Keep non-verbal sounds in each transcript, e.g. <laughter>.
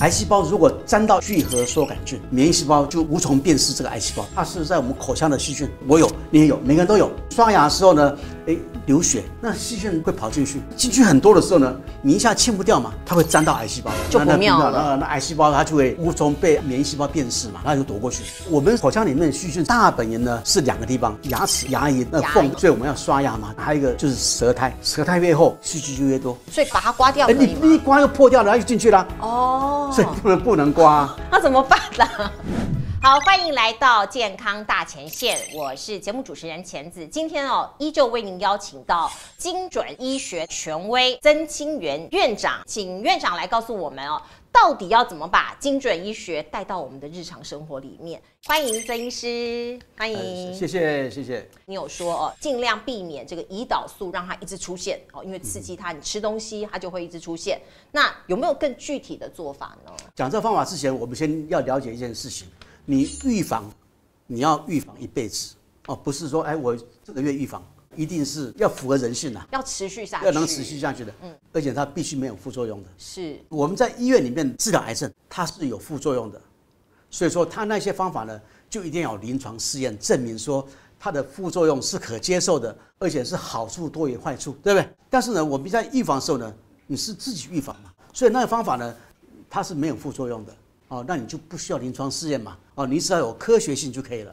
癌细胞如果沾到聚合梭杆菌，免疫细胞就无从辨识这个癌细胞。它是在我们口腔的细菌，我有，你也有，每个人都有。刷牙的时候呢，哎，流血，那细菌会跑进去，进去很多的时候呢，你一下清不掉嘛，它会沾到癌细胞，就不妙了。那那癌细胞它就会无从被免疫细胞辨识嘛，它就躲过去。我们口腔里面的细菌大本营呢是两个地方，牙齿、牙龈那缝，所以我们要刷牙嘛。还有一个就是舌苔，舌苔越厚，细菌就越多。所以把它刮掉可以吗？你一刮又破掉了，它就进去了。哦。所以不能不能刮，<laughs> 那怎么办呢？<laughs> 好，欢迎来到健康大前线，我是节目主持人钱子。今天哦，依旧为您邀请到精准医学权威曾清源院长，请院长来告诉我们哦。到底要怎么把精准医学带到我们的日常生活里面？欢迎曾医师，欢迎，谢谢谢谢。你有说哦，尽量避免这个胰岛素让它一直出现哦，因为刺激它，你吃东西它就会一直出现。那有没有更具体的做法呢？讲这方法之前，我们先要了解一件事情：你预防，你要预防一辈子哦，不是说哎，我这个月预防。一定是要符合人性的，要持续下去，要能持续下去的，嗯，而且它必须没有副作用的。是我们在医院里面治疗癌症，它是有副作用的，所以说它那些方法呢，就一定要临床试验证明说它的副作用是可接受的，而且是好处多于坏处，对不对？但是呢，我们在预防的时候呢，你是自己预防嘛，所以那个方法呢，它是没有副作用的哦，那你就不需要临床试验嘛，哦，你只要有科学性就可以了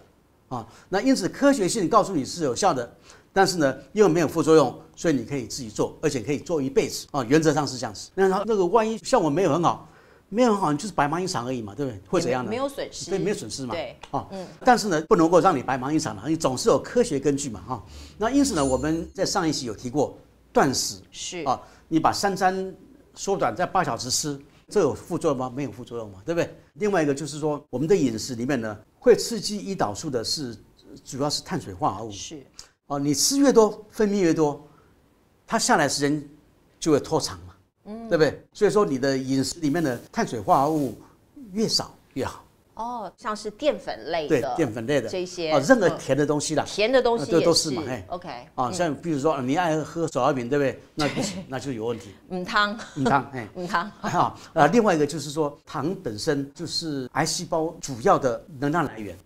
啊。那因此科学性告诉你是有效的。但是呢，因为没有副作用，所以你可以自己做，而且可以做一辈子啊。原则上是这样子。那他那个万一效果没有很好，没有很好，你就是白忙一场而已嘛，对不对？会怎样呢？没有损失。对，没有损失嘛。对。啊，嗯。但是呢，不能够让你白忙一场了，你总是有科学根据嘛，哈。那因此呢，我们在上一期有提过断食。是。啊，你把三餐缩短在八小时吃，这有副作用吗？没有副作用嘛，对不对？另外一个就是说，我们的饮食里面呢，会刺激胰岛素的是主要是碳水化合物。是。哦，你吃越多，分泌越多，它下来时间就会拖长嘛，嗯，对不对？所以说你的饮食里面的碳水化合物越少越好。哦，像是淀粉类的，对，淀粉类的这些哦，任何甜的东西啦，甜的东西都都是嘛，哎，OK，啊，像比如说你爱喝手摇饼，对不对？那不行，<laughs> 那就有问题。嗯汤，嗯 <laughs> 汤，哎，嗯汤。好，啊，另外一个就是说，糖本身就是癌细胞主要的能量来源，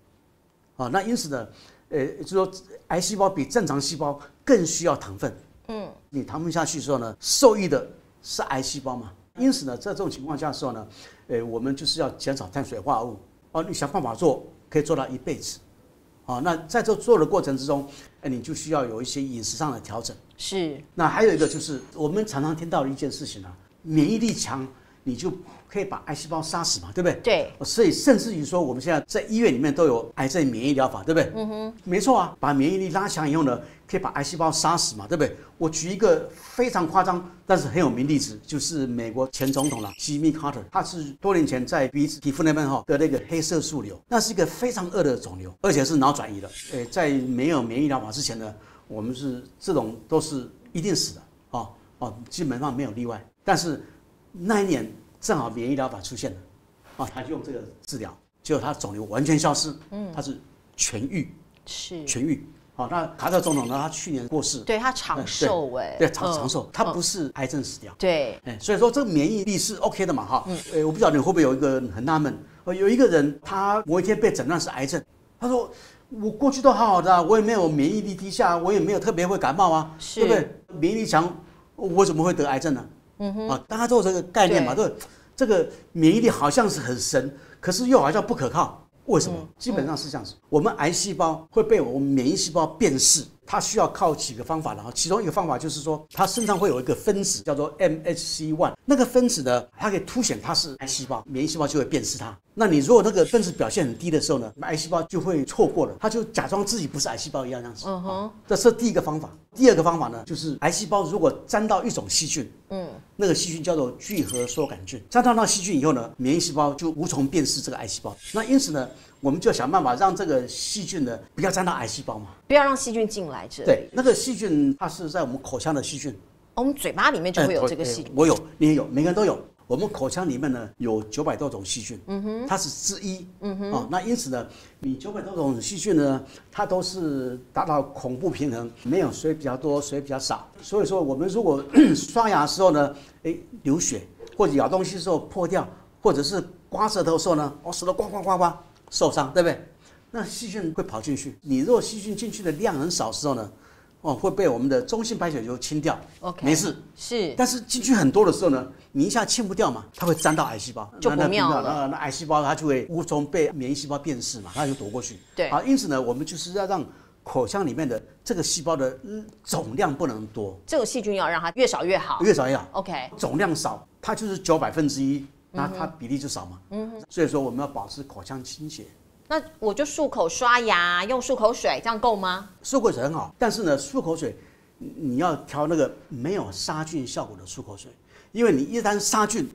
啊，那因此呢。呃，就是说癌细胞比正常细胞更需要糖分。嗯，你糖分下去之后呢，受益的是癌细胞嘛。因此呢，在这种情况下的时候呢，呃，我们就是要减少碳水化合物。哦，你想办法做，可以做到一辈子。哦，那在这做的过程之中，哎，你就需要有一些饮食上的调整。是。那还有一个就是我们常常听到的一件事情啊，免疫力强，你就。可以把癌细胞杀死嘛，对不对？对。所以甚至于说，我们现在在医院里面都有癌症免疫疗法，对不对？嗯哼。没错啊，把免疫力拉强以后呢，可以把癌细胞杀死嘛，对不对？我举一个非常夸张，但是很有名例子，就是美国前总统了，Jimmy Carter，他是多年前在鼻子皮肤那边哈得那个黑色素瘤，那是一个非常恶的肿瘤，而且是脑转移的。诶，在没有免疫疗法之前呢，我们是这种都是一定死的，哦哦，基本上没有例外。但是那一年。正好免疫疗法出现了，啊，他就用这个治疗，结果他肿瘤完全消失，嗯，他是痊愈，是。痊愈。好，那卡特总统呢？他去年过世，对他长寿哎，对长长寿，他不是癌症死掉，对，哎，所以说这个免疫力是 OK 的嘛，哈，嗯，哎，我不知道你会不会有一个很纳闷，哦，有一个人他某一天被诊断是癌症，他说我过去都好好的，我也没有免疫力低下，我也没有特别会感冒啊，对不对？免疫力强，我怎么会得癌症呢？嗯哼，啊，大家都有这个概念嘛，这，这个免疫力好像是很神，可是又好像不可靠，为什么？基本上是这样子，我们癌细胞会被我们免疫细胞辨识。它需要靠几个方法然后，其中一个方法就是说，它身上会有一个分子叫做 MHC one，那个分子呢，它可以凸显它是癌细胞，免疫细胞就会辨识它。那你如果那个分子表现很低的时候呢，癌细胞就会错过了，它就假装自己不是癌细胞一样这样子。嗯哼，这是第一个方法。第二个方法呢，就是癌细胞如果沾到一种细菌，嗯，那个细菌叫做聚合梭杆菌，沾到那细菌以后呢，免疫细胞就无从辨识这个癌细胞。那因此呢。我们就想办法让这个细菌呢不要沾到癌细胞嘛，不要让细菌进来这。对，那个细菌它是在我们口腔的细菌，我们嘴巴里面就会有这个细菌。我有，你也有，每个人都有。我们口腔里面呢有九百多种细菌，嗯哼，它是之一，嗯哼。哦，那因此呢，你九百多种细菌呢，它都是达到恐怖平衡，没有水比较多，水比较少。所以说，我们如果 <coughs> 刷牙的时候呢，哎，流血或者咬东西的时候破掉。或者是刮舌头的时候呢，哦，舌头刮刮刮刮受伤，对不对？那细菌会跑进去，你如果细菌进去的量很少的时候呢，哦，会被我们的中性白血球清掉 OK 没事。是但是进去很多的时候呢，你一下清不掉嘛，它会沾到癌细胞，就不妙了那那癌细胞它就会无从被免疫细胞辨识嘛，它就躲过去。对啊，因此呢，我们就是要让口腔里面的这个细胞的嗯总量不能多，这个细菌要让它越少越好。越少越好。OK，总量少，它就是九百分之一，那它比例就少嘛。嗯，所以说我们要保持口腔清洁。那我就漱口刷牙，用漱口水，这样够吗？漱口水很好，但是呢，漱口水你你要调那个没有杀菌效果的漱口水，因为你一旦杀菌，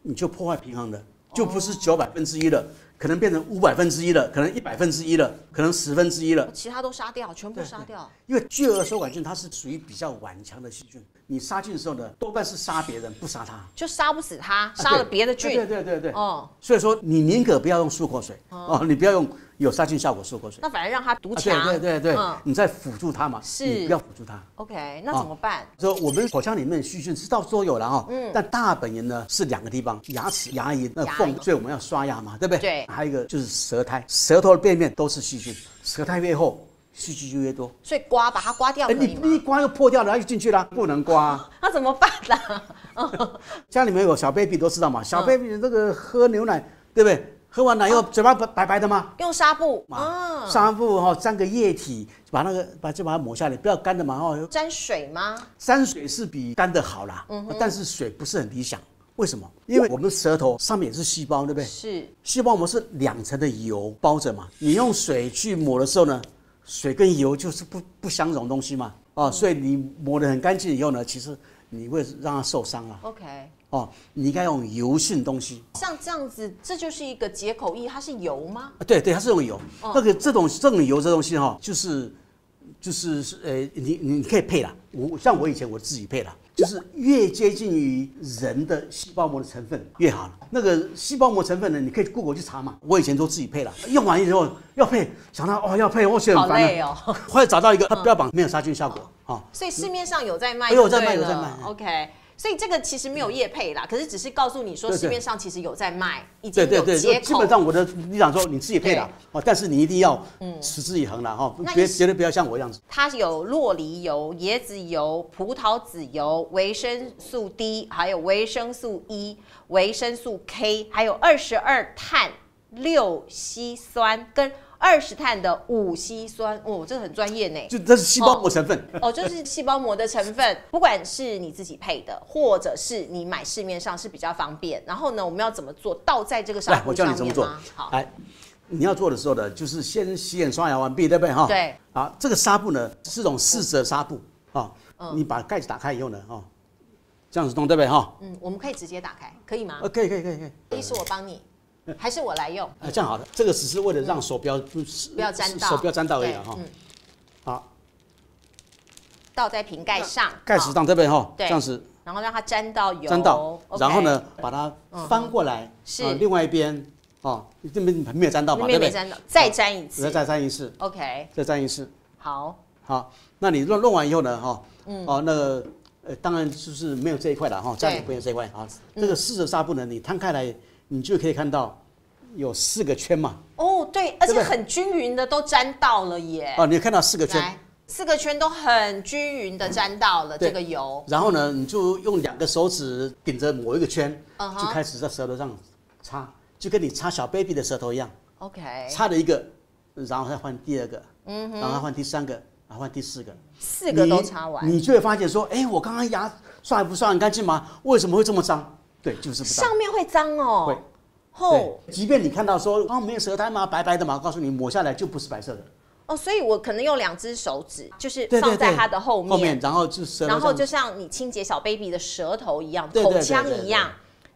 你就破坏平衡了，就不是九百分之一了，可能变成五百分之一了，可能一百分之一了，可能十分之一了。其他都杀掉，全部杀掉。因为巨额收管菌它是属于比较顽强的细菌，你杀菌的时候呢，多半是杀别人，不杀它。就杀不死它，啊杀了别的菌。对对对对对。哦，所以说你宁可不要用漱口水哦，你不要用有杀菌效果漱口水。那反而让它毒啊强。对对对对嗯，你在辅助它嘛，是你不要辅助它。OK，那怎么办？说我们口腔里面的细菌是到处都有了哈，嗯，但大本营呢是两个地方，牙齿、牙龈那缝，所以我们要刷牙嘛，对不对？对还有一个就是舌苔，舌头的背面都是细菌，舌苔越厚，细菌就越多。所以刮把它刮掉哎，可以吗？你你一刮又破掉了，它就进去了，不能刮啊。<laughs> 那怎么办呢？<laughs> 家里面有小 baby 都知道嘛，小嗯 baby 这个喝牛奶，对不对？喝完奶以后嘴巴白白白的吗？用纱布，嘛，嗯，纱布哈沾个液体，把那个把就把它抹下来，不要干的嘛哦。沾水吗？沾水是比干的好啦，嗯但是水不是很理想。为什么？因为我们舌头上面也是细胞，对不对？是细胞膜是两层的油包着嘛，你用水去抹的时候呢，水跟油就是不不相容的东西嘛，哦，所以你抹得很干净以后呢，其实你会让它受伤啊，OK。哦，你应该用油性东西。像这样子，这就是一个解口液，它是油吗？啊，对对，它是用油。哦那个这种这种油这东西哈、就是就是是呃，你你可以配啦。我像我以前我自己配啦，就是越接近于人的细胞膜的成分越好。那个细胞膜成分呢，你可以 Google 去查嘛。我以前都自己配了，用完以后要配，想到哦要配，我觉得好很烦、啊。累哦。<laughs> 后来找到一个，它标榜没有杀菌效果啊。所以市面上有在卖哎有在卖有在卖 OK，所以这个其实没有业配啦，可是只是告诉你说市面上其实有在卖，已经有接口基本。上我的立场说你自己配啦，哦，但是你一定要持之以恒啦哈，别绝对不要像我这样子。它有洛梨油、椰子油、葡萄籽油、维生素 D，还有维生素 E、维生素 K，还有二十二碳六烯酸跟二十碳的五烯酸。哦，这个很专业呢。就这是细胞膜成分。哦，就是细胞膜的成分，<laughs> 不管是你自己配的，或者是你买市面上是比较方便。然后呢，我们要怎么做？倒在这个纱来，布我教你怎么做？。好，来，你要做的时候呢，就是先洗脸刷牙完毕，对不对哈？对。啊，这个纱布呢是种四折纱布啊，嗯你把盖子打开以后呢，哈，这样子弄，对不对哈？嗯，我们可以直接打开，可以吗呃，？可以可以可以可以。一是我帮你，还是我来用？啊，这样好了，这个只是为了让手不要不不要沾到，手不要沾到而已啊哈。好，倒在瓶盖上，好盖子上对不对哈？对这样子然后让它沾到油，沾到，然后呢，把它翻过来，是啊另外一边哦，这边没有沾到嘛，对不对？那边没沾到，再沾一次再再沾一次，，OK，再沾一次。好，好，那你弄弄完以后呢，哈，哦，那个呃，当然就是没有这一块了哈，家里对没有这一块啊。这个四折纱布呢，你摊开来，你就可以看到有四个圈嘛，哦，对，而且很均匀的都沾到了耶，哦，你看到四个圈，四个圈都很均匀的沾到了这个油，然后呢，你就用两个手指顶着某一个圈，嗯就开始在舌头上擦，就跟你擦小 baby 的舌头一样，OK，擦了一个，然后再换第二个，嗯，然后再换第三个，然后换第四个，四个都擦完，你就会发现说，哎，我刚刚牙刷还不刷很干净吗？为什么会这么脏？对，就是不脏。上面会脏哦，会哦，即便你看到说啊没有舌苔吗？白白的嘛，告诉你抹下来就不是白色的。哦，所以我可能用两只手指，就是放在它的后后面，面，然后就舌然后就像你清洁小 baby 的舌头一样，口腔一样，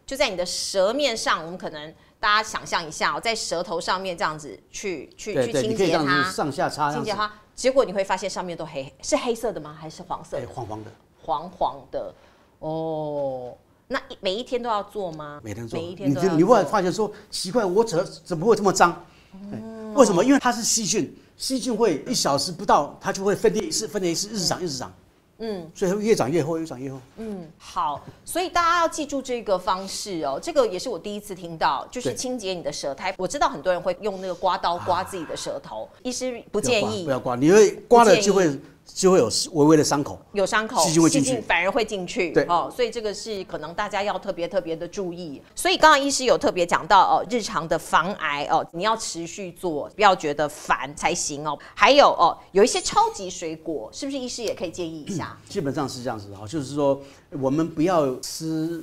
就在你的舌面上，我们可能大家想象一下哦，在舌头上面这样子去去去清洁它子，上下擦，清洁它，结果你会发现上面都黑，是黑色的吗？还是黄色黄黄的，黄黄的哦。那一每一天都要做吗？每天做，每一天你你会做发现说奇怪，我怎怎么会这么脏？哎为什么？因为它是细菌，细菌会一小时不到，它就会分裂一次，分裂一次，一直长，一直长。嗯，所以会越长越厚，越长越厚。嗯，好，所以大家要记住这个方式哦。这个也是我第一次听到，就是清洁你的舌苔。我知道很多人会用那个刮刀刮自己的舌头，医师不建议刮不要刮，你会刮了就会就会有微微的伤口。有伤口，细菌会进去反而会进去。对哦，所以这个是可能大家要特别特别的注意。所以刚刚医师有特别讲到哦，日常的防癌哦，你要持续做，不要觉得烦才行哦。还有哦，有一些超级水果，是不是医师也可以建议一下？基本上是这样子的哈，就是说我们不要吃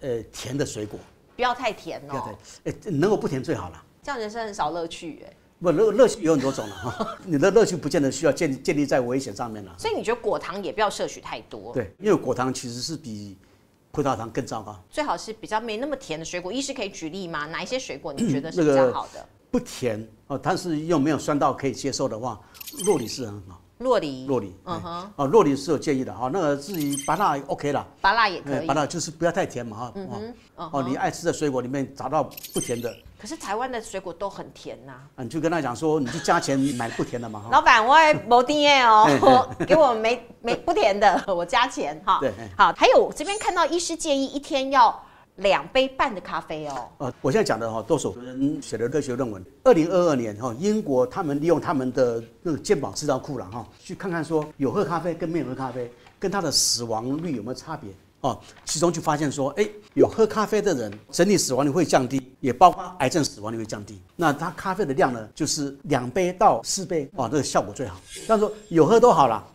呃甜的水果，不要太甜不要哦太，哎能够不甜最好了。这样人生很少乐趣哎。不乐乐趣有很多种了哈，你的乐趣不见得需要建立建立在危险上面了。所以你觉得果糖也不要摄取太多？对，因为果糖其实是比葡萄糖更糟糕。最好是比较没那么甜的水果。医师可以举例吗？哪一些水果你觉得是比较好的？不甜哦，但是又没有酸到可以接受的话，洛梨是很好。洛梨，洛梨，嗯哼，哦，洛梨是有建议的哈。那个至于芭辣 OK 啦，芭辣也可以芭。辣就是不要太甜嘛哈。嗯哼哦，哦，你爱吃的水果里面找到不甜的，可是台湾的水果都很甜呐、啊，你就跟他讲说，你就加钱买不甜的嘛哈。老板，我也没经验哦，给我没没不甜的，我加钱哈。对好，还有我这边看到医师建议一天要两杯半的咖啡哦。呃，我现在讲的哈，都是有人写的科学论文。二零二二年哈，英国他们利用他们的那个健保资料库了哈，去看看说有喝咖啡跟没有喝咖啡，跟他的死亡率有没有差别哦。其中就发现说，哎，有喝咖啡的人整体死亡率会降低，也包括癌症死亡率会降低。那他咖啡的量呢，就是两杯到四杯哦，这个效果最好。但是说有喝都好了，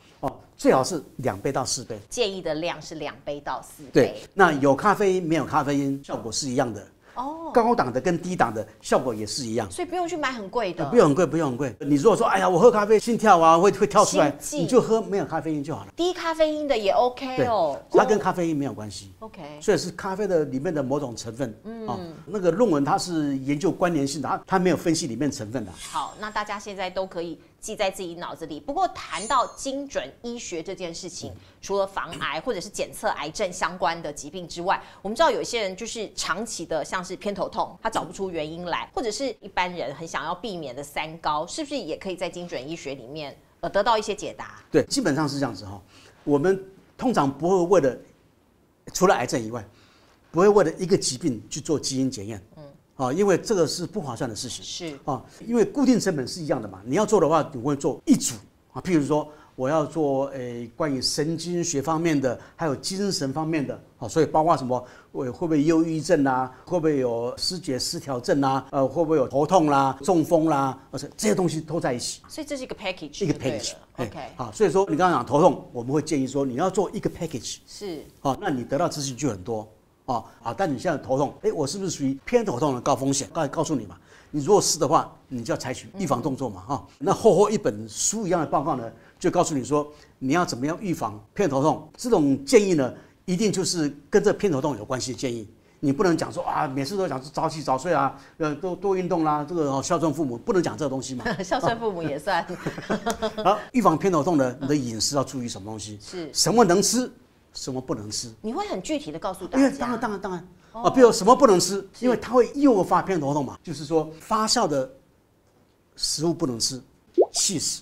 最好是两杯到四杯。建议的量是两杯到四对杯。，那有咖啡因没有咖啡因效果是一样的。哦，高档的跟低档的效果也是一样。所以不用去买很贵的。不用很贵，不用很贵。你如果说，哎呀，我喝咖啡心跳啊，会会跳出来，你就喝没有咖啡因就好了。低咖啡因的也 OK 哦。，它跟咖啡因没有关系，OK。所以是咖啡的里面的某种成分。嗯，哦，那个论文它是研究关联性的，它它没有分析里面成分的。好，那大家现在都可以记在自己脑子里。不过谈到精准医学这件事情，除了防癌或者是检测癌症相关的疾病之外，我们知道有些人就是长期的，像是偏头痛，他找不出原因来，或者是一般人很想要避免的三高，是不是也可以在精准医学里面呃得到一些解答？对，基本上是这样子哈。我们通常不会为了除了癌症以外，不会为了一个疾病去做基因检验。嗯，啊，因为这个是不划算的事情。是啊，因为固定成本是一样的嘛，你要做的话，你会做一组啊，譬如说我要做诶、关于神经学方面的，还有精神方面的，啊，所以包括什么，我会不会忧郁症啊，会不会有视觉失调症啊，呃，会不会有头痛啦、中风啦，而且这些东西都在一起。所以这是一个 package，一个 package，OK，好，所以说你刚刚讲头痛，我们会建议说你要做一个 package，是好，那你得到资讯就很多哦，啊，但你现在头痛，哎，我是不是属于偏头痛的高风险？告告诉你嘛，你如果是的话，你就要采取预防动作嘛，哈、那厚厚一本书一样的报告呢，就告诉你说你要怎么样预防偏头痛。这种建议呢，一定就是跟这偏头痛有关系的建议。你不能讲说啊，每次都讲早起早睡啊，呃，多多运动啦，这个、哦、孝顺父母，不能讲这个东西嘛。<laughs> 孝顺父母也算 <laughs> 好，预防偏头痛呢，你的饮食要注意什么东西？是。什么能吃，什么不能吃。你会很具体的告诉大家，因为当然当然当然。啊，比如什么不能吃，因为它会诱发偏头痛嘛，就是说发酵的食物不能吃，cheese，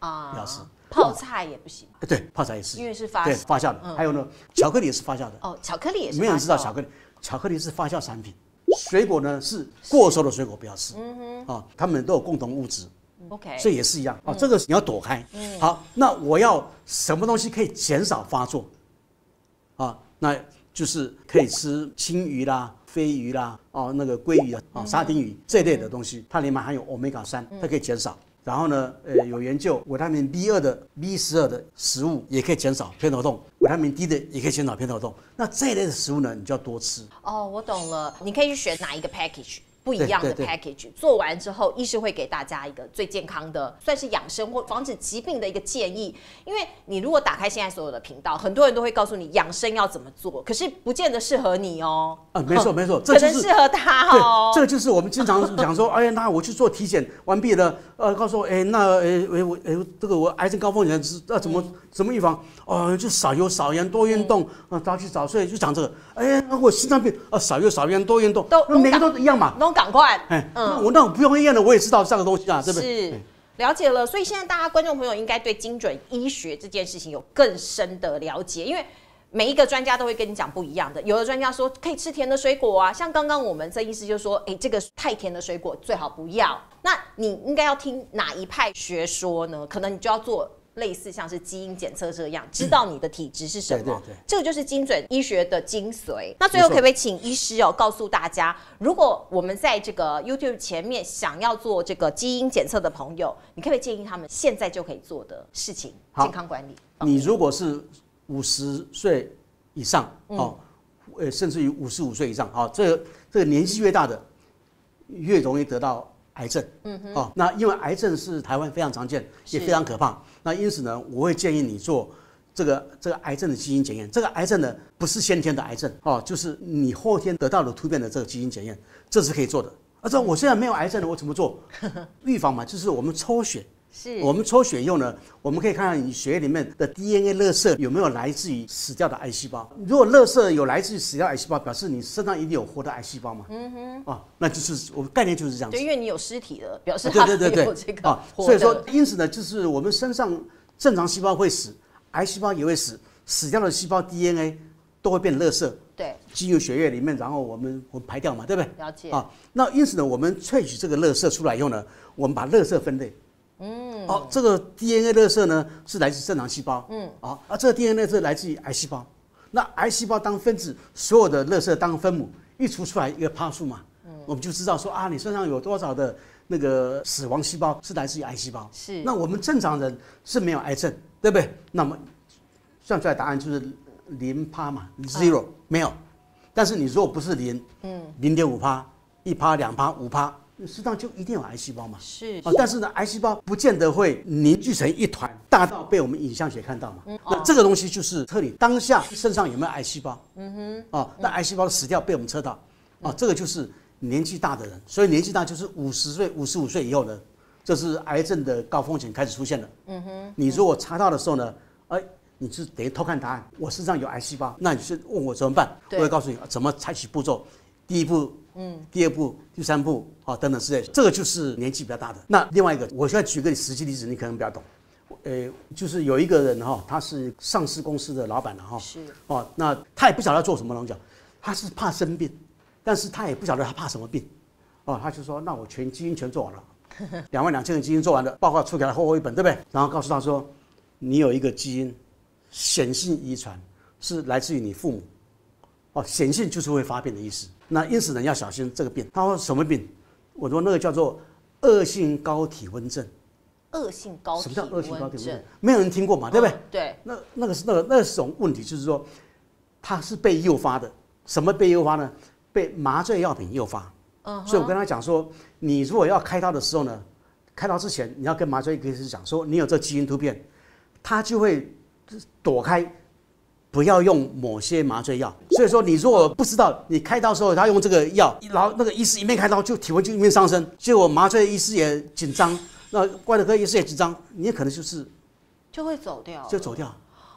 啊要吃泡菜也不行。哎对，泡菜也是，因为是发对发酵的，还有呢，巧克力也是发酵的，哦，巧克力也是没有人知道巧克力，巧克力是发酵产品，水果呢是过熟的水果不要吃，嗯哼，啊，它们都有共同物质，OK，所以也是一样。啊，这个你要躲开。好，那我要什么东西可以减少发作？啊，那就是可以吃青鱼啦、飞鱼啦、哦那个鲑鱼啊、哦沙丁鱼这类的东西，它里面含有欧米伽三，它可以减少。然后呢，呃，有研究维他命 B 二的、B 十二的食物也可以减少偏头痛，维他命 D 的也可以减少偏头痛。那这一类的食物呢，你就要多吃。哦，我懂了，你可以去选哪一个 package。不一样的 package 做完之后，医师会给大家一个最健康的，算是养生或防止疾病的一个建议。因为你如果打开现在所有的频道，很多人都会告诉你养生要怎么做，可是不见得适合你哦。啊，没错 <laughs> 没错，这可能就是适合他对哦，。这个就是我们经常讲说，哎呀，那我去做体检完毕了，呃，告诉我，哎，那，哎，哎，我，哎，这个我癌症高风险是要怎么嗯怎么预防？哦，就少油少盐多运动，啊，早起早睡，就讲这个。哎，那我心脏病，啊，少油少盐多运动，都每个都一样嘛。弄赶快，哎，那我那我不用验了，我也知道这样的东西啊，是不对？是哎。了解了。所以现在大家观众朋友应该对精准医学这件事情有更深的了解，因为每一个专家都会跟你讲不一样的。有的专家说可以吃甜的水果啊，像刚刚我们这医师就说，哎，这个太甜的水果最好不要。那你应该要听哪一派学说呢？可能你就要做。类似像是基因检测这样，知道你的体质是什么，对对对，这个就是精准医学的精髓。那最后可不可以请医师哦，告诉大家，如果我们在这个 YouTube 前面想要做这个基因检测的朋友，你可不可以建议他们现在就可以做的事情？健康管理。你如果是五十岁以上哦，呃，甚至于五十五岁以上啊，这个这个年纪越大的，越容易得到。癌症，嗯哼，哦，那因为癌症是台湾非常常见，也非常可怕。那因此呢，我会建议你做这个这个癌症的基因检验。这个癌症呢，不是先天的癌症，哦，就是你后天得到的突变的这个基因检验，这是可以做的。而且我现在没有癌症了，我怎么做？<laughs> 预防嘛，就是我们抽血。是我们抽血用呢，我们可以看看你血液里面的 DNA 垃圾有没有来自于死掉的癌细胞。如果垃圾有来自于死掉癌细胞，表示你身上一定有活的癌细胞嘛。嗯哼。啊，那就是我概念就是这样。对，因为你有尸体了，表示对对对对这个啊。所以说，因此呢，就是我们身上正常细胞会死，癌细胞也会死，死掉的细胞 DNA 都会变垃圾。对。进入血液里面，然后我们我们排掉嘛，对不对？了解。啊，那因此呢，我们萃取这个垃圾出来以后呢，我们把垃圾分类。嗯，哦，这个 DNA 垃圾呢是来自正常细胞，嗯，啊，啊，这个 DNA 是来自于癌细胞，那癌细胞当分子，所有的垃圾当分母，一除出来一个帕数嘛，嗯，我们就知道说啊，你身上有多少的那个死亡细胞是来自于癌细胞，是，那我们正常人是没有癌症，对不对？那么算出来答案就是零趴嘛，zero 没有，但是你如果不是零，嗯，零点五趴，一趴两趴五趴。实际上就一定有癌细胞嘛？是啊，但是呢，癌细胞不见得会凝聚成一团，大到被我们影像学看到嘛。那这个东西就是测你当下身上有没有癌细胞。嗯哼。哦，那癌细胞死掉被我们测到，啊，这个就是年纪大的人。所以年纪大就是五十岁、五十五岁以后呢，这是癌症的高风险开始出现了。嗯哼。你如果查到的时候呢，哎，你是等于偷看答案，我身上有癌细胞，那你是问我怎么办？我会告诉你怎么采取步骤。第一步。嗯，第二步、第三步啊，等等之类，这个就是年纪比较大的。那另外一个，我现在举个实际例子，你可能比较懂。呃，就是有一个人哈，他是上市公司的老板了哈。是。哦，那他也不晓得做什么东西，他是怕生病，但是他也不晓得他怕什么病。哦，他就说，那我全基因全做完了，<laughs> 两万两千个基因做完了，报告出给他厚厚一本，对不对？然后告诉他说，你有一个基因显性遗传，是来自于你父母。哦，显性就是会发病的意思。那因此呢，要小心这个病。他说什么病？我说那个叫做恶性高体温症。恶性高什么叫恶性高体温症？没有人听过嘛，对不对？对。那那个是那个那种问题，就是说，它是被诱发的。什么被诱发呢？被麻醉药品诱发。嗯。所以我跟他讲说，你如果要开刀的时候呢，开刀之前你要跟麻醉医师讲说，你有这基因突变，他就会躲开。不要用某些麻醉药，所以说你如果不知道，你开刀时候他用这个药，然后那个医师一面开刀就体温就一面上升，结果麻醉医师也紧张，那外科医师也紧张，你也可能就是就会走掉，就走掉。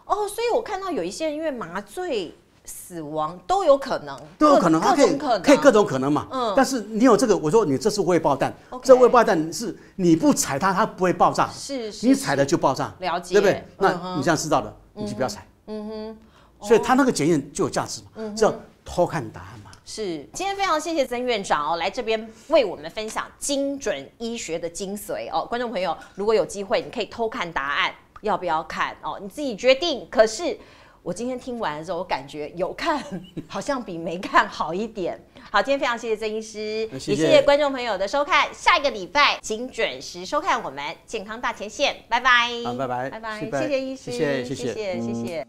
哦，所以我看到有一些人因为麻醉死亡都有可能，都有可能，各种可以，可以各种可能嘛。嗯，但是你有这个，我说你这是未爆弹，这未爆弹是你不踩它，它不会爆炸，是，你踩了就爆炸，了解，对不对？那你这样知道了，你就不要踩。嗯哼。所以他那个检验就有价值嘛，嗯叫偷看答案嘛。是，今天非常谢谢曾院长哦，来这边为我们分享精准医学的精髓哦。观众朋友，如果有机会，你可以偷看答案，要不要看哦？你自己决定。可是我今天听完的时候，我感觉有看 <laughs> 好像比没看好一点。好，今天非常谢谢曾医师，也谢谢观众朋友的收看。下一个礼拜请准时收看我们健康大前线，拜拜。好，拜拜，拜拜，谢谢医师，谢谢，谢谢.